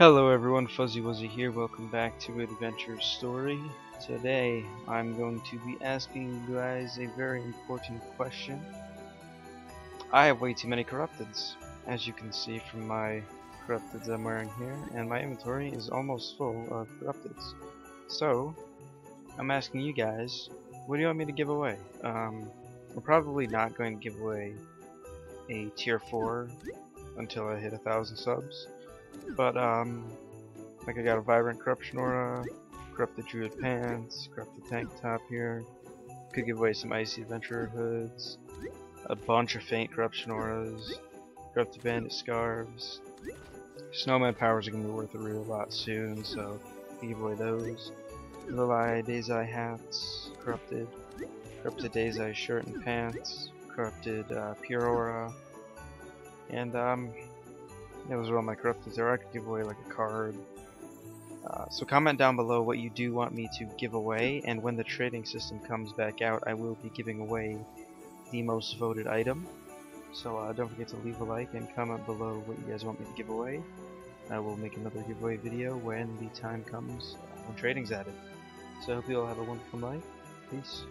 Hello everyone, FuzzyWuzee here, welcome back to Adventure Story. Today I'm going to be asking you guys a very important question. I have way too many corrupteds, as you can see from my corrupteds I'm wearing here, and my inventory is almost full of corrupteds. So, I'm asking you guys, what do you want me to give away? Um, we're probably not going to give away a tier 4 until I hit a thousand subs. But, um, like I got a Vibrant Corruption Aura, Corrupted Druid Pants, Corrupted Tank Top here. Could give away some Icy Adventurer Hoods, a bunch of Faint Corruption Auras, Corrupted Bandit Scarves. Snowman powers are going to be worth a real lot soon, so give away those. Little Eye Days Eye Hats, Corrupted, Corrupted Days Eye Shirt and Pants, Corrupted uh, Pure Aura, and um, those are all my corrupteds there. I could give away like a card. Uh, so comment down below what you do want me to give away, and when the trading system comes back out, I will be giving away the most voted item. So uh, don't forget to leave a like and comment below what you guys want me to give away. I will make another giveaway video when the time comes when trading's added. So I hope you all have a wonderful night. Peace.